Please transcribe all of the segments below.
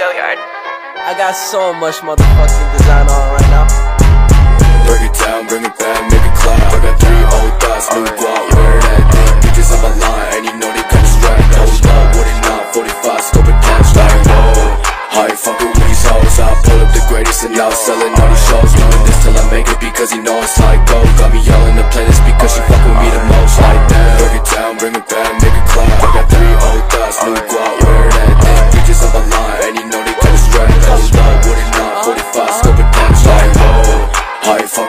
go yard. I got so much motherfucking design on right now. Break it down, bring it back, make it clap. I got three old thoughts, new guap, wear that thing. Bitches on my line, and you know they got strapped. Hold up, what it not, 45, scope attached, like whoa. I ain't fucking with these hoes, I pull up the greatest and now selling all these shows. Doing this till I make it because you know it's like go. Got me yelling the playlist because she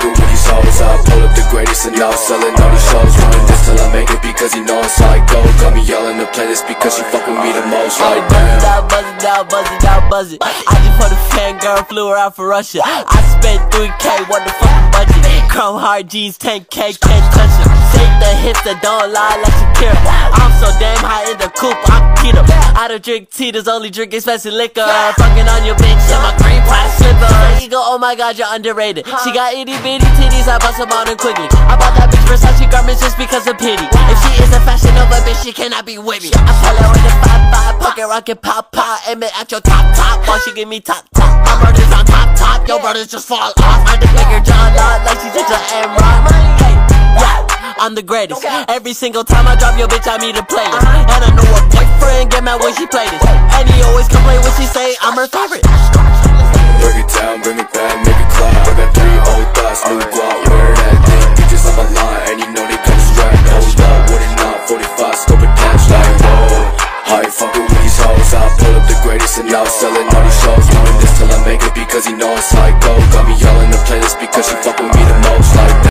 I ain't these hoes I pull up the greatest and now selling all these shows Doing this till I make it because you know it's it go Got me yelling the playlist because she fuck with me the most Like damn out, buzz it out, buzz it out, buzz it. I just put a fangirl, flew her out for Russia. I spent 3K, what the fucking budget? Chrome hard G's, 10K, can't touch it. Shake the hips that don't lie like Shakira. I'm so damn high in the coop, I'm keto. I don't drink tea, there's only drink expensive liquor. Fucking on your bitch in my green plastic slipper. You go, oh my god, you're underrated. She got itty bitty titties, I bust them on her quickly. I bought that bitch Versace garments just because of pity. If she is a fashion Nova bitch, she cannot be with me. I pull her with the five five, pocket rocket pop pop, aim it at your top top, while she give me top top. My brother's on top top, your brothers just fall off. I just make her John like she's such a M-Rock. Hey, yeah, I'm the greatest. Okay. Every single time I drop your bitch, I meet a play. Uh-huh. And I know her boyfriend get mad when she play this. And he always complain when she say I'm her favorite. Break it down, bring it back, make it clap. I got three old thoughts, new guap, wear that thing. Bitches on my line, and you know they come strapped. No love, what it not, 45, scope attached like whoa. I ain't fucking with these hoes. I pull up the greatest, and now I'm selling all these shows. Doing this till I make it because he know I'm psycho. Got me yelling the playlist because she fuck with me.